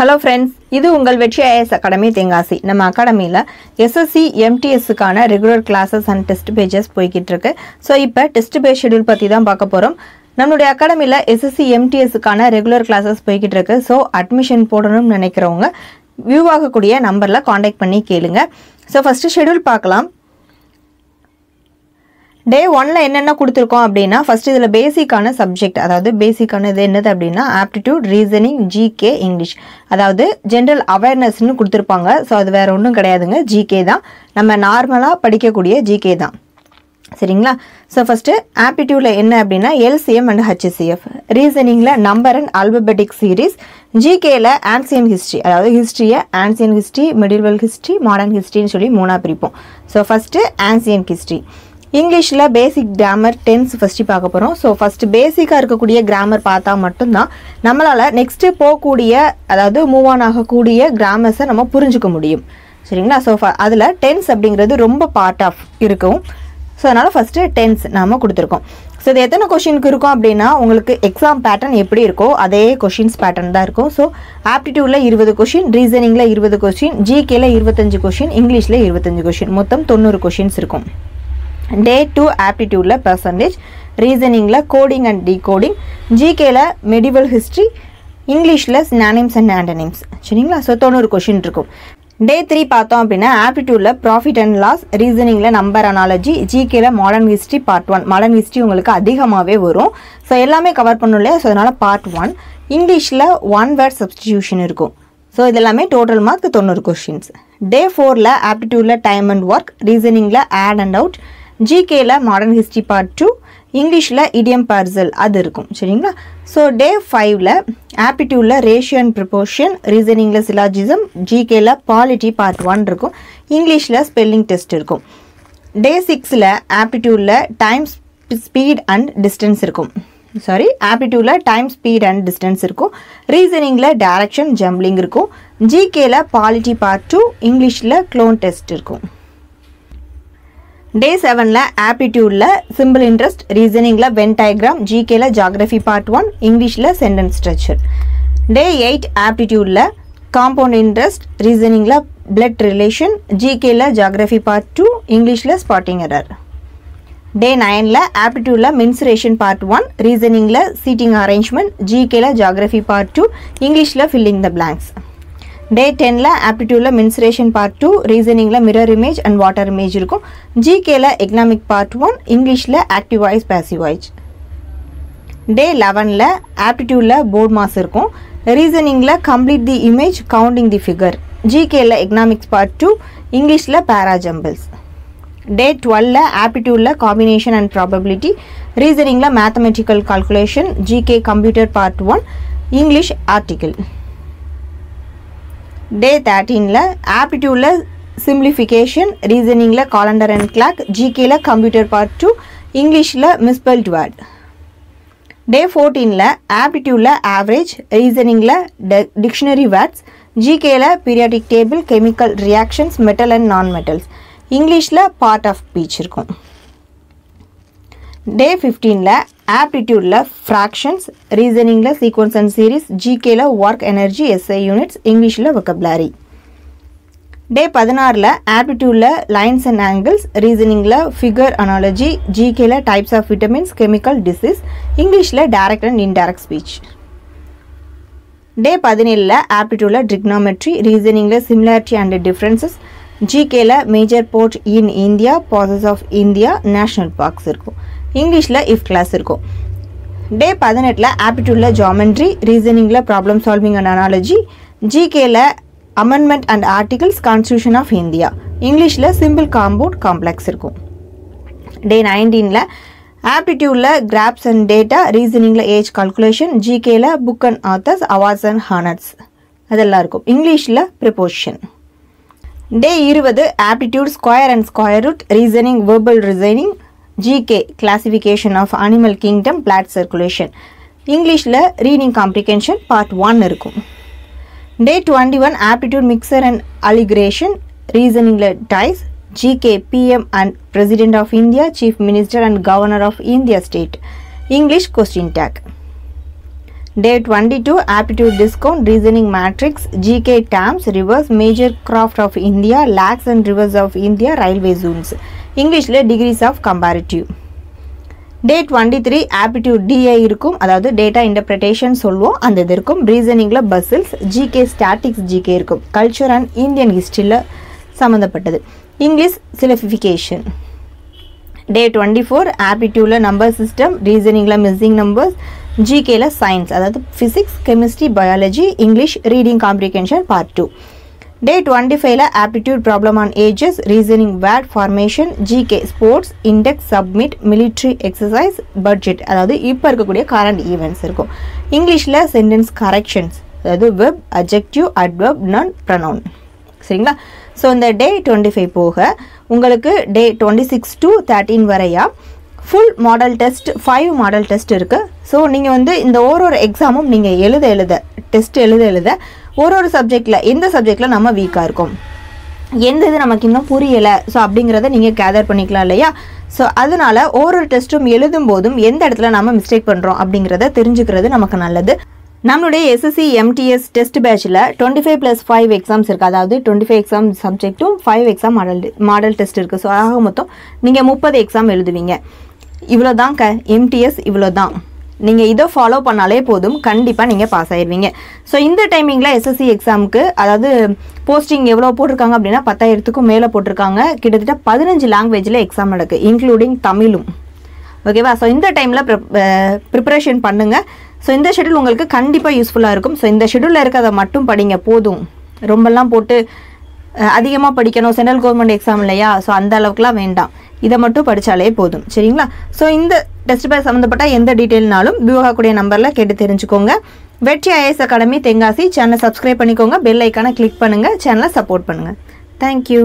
Hello friends இது உங்கள் வெற்றி ஐஎஸ் அகாடமி தென்காசி நம்ம அகாடமியில் SSC எம்டிஎஸ்ஸுக்கான regular classes and test pages போய்கிட்டு இருக்கு ஸோ இப்போ டெஸ்ட் பேஜ் ஷெடியூல் பற்றி தான் பார்க்க போகிறோம் நம்மளுடைய அகாடமியில் எஸ்எஸ்சி எம்டிஎஸ்ஸுக்கான ரெகுலர் கிளாஸஸ் போய்கிட்டு இருக்கு ஸோ அட்மிஷன் போடணும்னு நினைக்கிறவங்க வியூ ஆகக்கூடிய நம்பரில் காண்டாக்ட் பண்ணி கேளுங்க. ஸோ ஃபஸ்ட்டு ஷெடியூல் பார்க்கலாம். டே ஒன்ல என்னென்ன கொடுத்துருக்கோம் அப்படின்னா ஃபர்ஸ்ட் இதில் பேசிக்கான சப்ஜெக்ட் அதாவது பேசிக்கான இது என்னது அப்படின்னா ஆப்டிடியூட் ரீசனிங் ஜிகே இங்கிலீஷ் அதாவது ஜென்ரல் அவேர்னஸ்னு கொடுத்துருப்பாங்க. ஸோ அது வேற ஒன்றும் கிடையாதுங்க. ஜிகே தான். நம்ம நார்மலாக படிக்கக்கூடிய ஜிகே தான். சரிங்களா? ஸோ ஃபஸ்ட்டு ஆப்டிடியூடில் என்ன அப்படின்னா எல்சிஎம் அண்ட் ஹெச்சிசிஎஃப் ரீசனிங்கில் நம்பர் அண்ட் அல்பபெட்டிக் சீரீஸ் ஜிகேயில் ஆன்சியன் ஹிஸ்ட்ரி அதாவது ஹிஸ்ட்ரியை ancient history medieval history modern ஹிஸ்ட்ரின்னு சொல்லி மூணாக பிரிப்போம். ஸோ ஃபஸ்ட்டு ஆன்சியன் ஹிஸ்ட்ரி இங்கிலீஷில் பேசிக் கிராமர் டென்ஸ் ஃபஸ்ட்டு பார்க்க போகிறோம் ஸோ ஃபஸ்ட்டு பேசிக்காக இருக்கக்கூடிய கிராமர் பார்த்தா மட்டும்தான் நம்மளால் நெக்ஸ்ட்டு போகக்கூடிய அதாவது மூவ் ஆன் ஆகக்கூடிய கிராமர்ஸை நம்ம புரிஞ்சுக்க முடியும். சரிங்களா? ஸோ அதில் டென்ஸ் அப்படிங்கிறது ரொம்ப பார்ட் ஆஃப் இருக்கும். ஸோ அதனால் ஃபஸ்ட்டு டென்ஸ் நாம் கொடுத்துருக்கோம். ஸோ இது எத்தனை கொஷினுக்கு இருக்கும் அப்படின்னா உங்களுக்கு எக்ஸாம் பேட்டர்ன் எப்படி இருக்கோ அதே கொஷின்ஸ் பேட்டர்ன் தான் இருக்கும். ஸோ ஆப்டிடியூடில் இருபது கொஷின் ரீசனிங்கில் இருபது கொஷின் ஜிகேல இருபத்தஞ்சு கொஷின் இங்கிலீஷில் இருபத்தஞ்சு கொஷின் மொத்தம் தொண்ணூறு கொஷின்ஸ் இருக்கும். டே டூ ஆப்டிடியூடில் பர்சன்டேஜ் ரீசனிங்கில் கோடிங் அண்ட் டிகோடிங் ஜிகேல மெடிவல் ஹிஸ்ட்ரி இங்கிலீஷில் நானிம்ஸ் அண்ட் ஆண்டனிம்ஸ் சரிங்களா? ஸோ தொண்ணூறு கொஷின் இருக்கும். டே த்ரீ பார்த்தோம் அப்படின்னா ஆப்டிடியூடில் ப்ராஃபிட் அண்ட் லாஸ் ரீசனிங்கில் number analogy ஜிகேல modern history part one modern history உங்களுக்கு அதிகமாகவே வரும். ஸோ எல்லாமே கவர் பண்ணும் இல்லையா? ஸோ அதனால் பார்ட் ஒன் இங்கிலீஷில் ஒன் வேர்ட் சப்ஸ்டியூஷன் இருக்கும். ஸோ இது எல்லாமே டோட்டல் மார்க் தொண்ணூறு கொஷின்ஸ் டே ஃபோரில் ஆப்டிடியூடில் டைம் அண்ட் ஒர்க் ரீசனிங்கில் ஆட் அண்ட் அவுட் ஜிகேல மாடர்ன் ஹிஸ்ட்ரி பார்ட் டூ இங்கிலீஷில் இடியம் பார்சல் அது இருக்கும். சரிங்களா? ஸோ டே ஃபைவ்ல ஆப்டிடியூடில் ரேஷியோ அண்ட் ப்ரிப்போர்ஷன் ரீசனிங்கில் சிலாஜிசம் ஜிகேல பாலிட்டி பார்ட் ஒன் இருக்கும். இங்கிலீஷில் ஸ்பெல்லிங் டெஸ்ட் இருக்கும். டே சிக்ஸில் ஆப்டிடியூடில் டைம் ஸ்பீட் அண்ட் டிஸ்டன்ஸ் இருக்கும். சாரி ஆப்டிடியூடில் டைம் ஸ்பீட் அண்ட் டிஸ்டன்ஸ் இருக்கும். ரீசனிங்கில் டேரக்ஷன் ஜம்பிளிங் இருக்கும். ஜிகேல பாலிட்டி பார்ட் டூ இங்கிலீஷில் க்ளோன் டெஸ்ட் இருக்கும். டே செவனில் ஆப்டிடியூடில் சிம்பிள் இன்ட்ரெஸ்ட் ரீசனிங்கில் வென் டயக்ராம் ஜிகேல ஜாகிரஃபி பார்ட் ஒன் இங்கிலீஷில் சென்டென்ஸ் ஸ்ட்ரக்சர் டே எயிட் ஆப்டிடியூடில் காம்பவுண்ட் இன்ட்ரெஸ்ட் ரீசனிங்கில் பிளட் ரிலேஷன் ஜிகேல ஜாகிரஃபி பார்ட் டூ இங்கிலீஷில் ஸ்பாட்டிங் எரர் டே நைனில் ஆப்டிடியூடில் மின்சுரேஷன் பார்ட் ஒன் ரீசனிங்கில் சீட்டிங் அரேஞ்ச்மெண்ட் ஜிகேல ஜாகிரஃபி பார்ட் டூ இங்கிலீஷில் ஃபில்லிங் த பிளாங்க்ஸ் டே டெனில் ஆப்டிடியூடில் mensuration part two ரீசனிங்கில் mirror image and water image இருக்கும். ஜிகேல எக்கனாமிக் பார்ட் ஒன் இங்கிலீஷில் active voice passive voice day லெவனில் ஆப்டிடியூடில் போர்ட் மாஸ் இருக்கும். ரீசனிங்கில் complete the image counting the figure ஜிகேல economics part two இங்கிலீஷில் para jumbles day டுவெல்ல ஆப்டிடியூடில் combination and probability ரீசனிங்கில் mathematical calculation GK computer part one English article day தேர்ட்டீனில் ஆப்டிடியூடில் simplification ரீசனிங்கில் calendar and clock ஜிகேயில் computer part two இங்கிலீஷில் misspelt word day ஃபோர்டீனில் ஆப்டிடியூடில் average ரீசனிங்கில் dictionary words ஜிகேயில் periodic table chemical reactions metal and non metals இங்கிலீஷில் part of speech இருக்கும். Day ஃபிஃப்டீனில் ஆப்டிடியூடில் ஃப்ராக்ஷன்ஸ் ரீசனிங்கில் சீக்வன்ஸ் அண்ட் சீரீஸ் ஜிகேல ஒர்க் எனர்ஜி எஸ்ஐ யூனிட்ஸ் இங்கிலீஷில் வொக்கபுலாரி டே பதினாறில் ஆப்டிடியூடில் லைன்ஸ் அண்ட் ஆங்கிள்ஸ் ரீசனிங்கில் figure analogy ஜிகேல types of vitamins chemical disease இங்கிலீஷில் direct and indirect speech day பதினேழில் ஆப்டிடியூடில் ட்ரிக்னாமெட்ரி ரீசனிங்கில் similarity and differences ஜிகேல major port in India passes of India national parks இருக்கும். இங்கிலீஷில் இஃப் கிளாஸ் இருக்கும். டே பதினெட்டில் ஆப்டிடியூடில் ஜாமெண்ட்ரி ரீசனிங்கில் problem solving and analogy ஜிகேல amendment and articles constitution of India இங்கிலீஷில் சிம்பிள் காம்பவுண்ட் காம்ப்ளெக்ஸ் இருக்கும். டே நைன்டீனில் ஆப்டிடியூடில் கிராப்ஸ் அண்ட் டேட்டா ரீசனிங்கில் age calculation ஜிகேல book and authors awards and honours அதெல்லாம் இருக்கும். இங்கிலீஷில் ப்ரிப்போஷன் டே இருபது aptitude square and square root reasoning verbal reasoning GK classification of animal kingdom blood circulation இங்கிலீஷில் reading comprehension part one இருக்கும். Day twenty one aptitude mixture and alligation ரீசனிங்கில் dice GK PM and president of India chief minister and governor of India state English question tag day twenty two aptitude discount reasoning matrix GK dams rivers major crops of India lakes and rivers of India railway zones இங்கிலீஷில் degrees of comparative day twenty three aptitude D இருக்கும். அதாவது data interpretation சொல்லுவோம் அந்த இது இருக்கும். ரீசனிங்கில் puzzles GK statics GK இருக்கும். Culture and Indian ஹிஸ்ட்ரியில் சம்மந்தப்பட்டது English simplification day twenty four ஆப்டிடியூடில் number system ரீசனிங்கில் மிஸ்ஸிங் நம்பர்ஸ் ஜிகேயில் சயின்ஸ் அதாவது physics chemistry biology English reading comprehension part two day twenty ஃபைவ்ல aptitude problem on ages reasoning word formation GK sports index summit military exercise budget அதாவது இப்போ இருக்கக்கூடிய current events இருக்கும். இங்கிலீஷில் sentence corrections அதாவது verb adjective adverb noun pronoun சரிங்களா? So இந்த day twenty five போக உங்களுக்கு day twenty six to thirteen வரையா full model test five model test இருக்குது ஸோ நீங்கள் வந்து இந்த ஒரு ஒரு எக்ஸாமும் நீங்கள் எழுத எழுத டெஸ்ட் எழுத எழுத ஒரு ஒரு சப்ஜெக்டில் எந்த சப்ஜெக்டில் நம்ம வீக்காக இருக்கோம்? எந்த இது நமக்கு இன்னும் புரியலை? ஸோ அப்படிங்கிறத நீங்கள் கேதர் பண்ணிக்கலாம் இல்லையா? ஸோ அதனால் ஒரு ஒரு டெஸ்ட்டும் எழுதும் போதும் எந்த இடத்துல நம்ம மிஸ்டேக் பண்ணுறோம் அப்படிங்கிறத தெரிஞ்சுக்கிறது நமக்கு நல்லது. நம்மளுடைய எஸ்எஸ்சி எம்டிஎஸ் டெஸ்ட் பேட்சில் twenty five plus five exams இருக்குது அதாவது twenty five exam சப்ஜெக்ட்டும் five exam model model test இருக்குது ஸோ ஆக மொத்தம் நீங்கள் முப்பது எக்ஸாம் எழுதுவீங்க. இவ்வளோ தான்க்க எம்டிஎஸ் இவ்வளோ தான் நீங்கள் இதை ஃபாலோ பண்ணாலே போதும். கண்டிப்பாக நீங்கள் பாஸ் ஆயிடுவீங்க ஸோ இந்த டைமிங்கில் எஸ்எஸ்சி எக்ஸாமுக்கு அதாவது போஸ்டிங் எவ்வளோ போட்டிருக்காங்க அப்படின்னா பத்தாயிரத்துக்கும் மேலே போட்டிருக்காங்க. கிட்டத்தட்ட பதினஞ்சு லாங்குவேஜில் எக்ஸாம் நடக்கு இன்க்ளூடிங் தமிழும். ஓகேவா ஸோ இந்த டைமில் ப்ரிப்பரேஷன் பண்ணுங்கள் ஸோ இந்த ஷெடியூல் உங்களுக்கு கண்டிப்பாக யூஸ்ஃபுல்லாக இருக்கும். ஸோ இந்த ஷெடியூலில் இருக்கிறத மட்டும் படிங்க போதும். ரொம்பலாம் போட்டு அதிகமாக படிக்கணும். சென்ட்ரல் கவர்மெண்ட் எக்ஸாம் இல்லையா? ஸோ அந்த அளவுக்குலாம் வேண்டாம். இதை மட்டும் படித்தாலே போதும். சரிங்களா? ஸோ இந்த டெஸ்ட் பேர் சம்மந்தப்பட்ட எந்த டீட்டெயில்னாலும் வியூகாக்கூடிய நம்பரில் கேட்டு தெரிஞ்சுக்கோங்க. வெற்றி ஐஎஸ் அகாடமி தென்காசி. சேனலை சப்ஸ்கிரைப் பண்ணிக்கோங்க. பெல் ஐக்கானை கிளிக் பண்ணுங்கள் சேனலை சப்போர்ட் பண்ணுங்கள் தேங்க்யூ